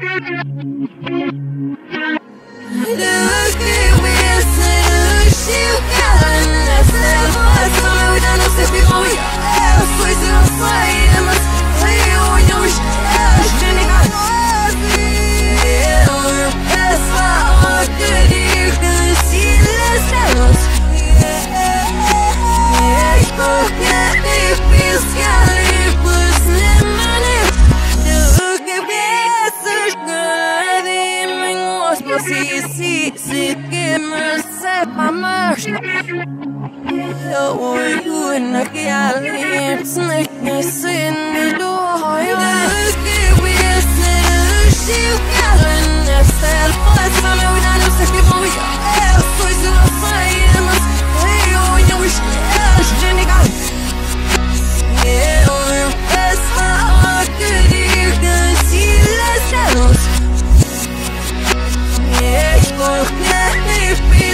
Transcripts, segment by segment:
Thank you. Si, si que me sepa más Jag var ju en galen snäcknäsen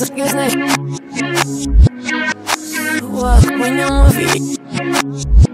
Fuck, when I'm with you.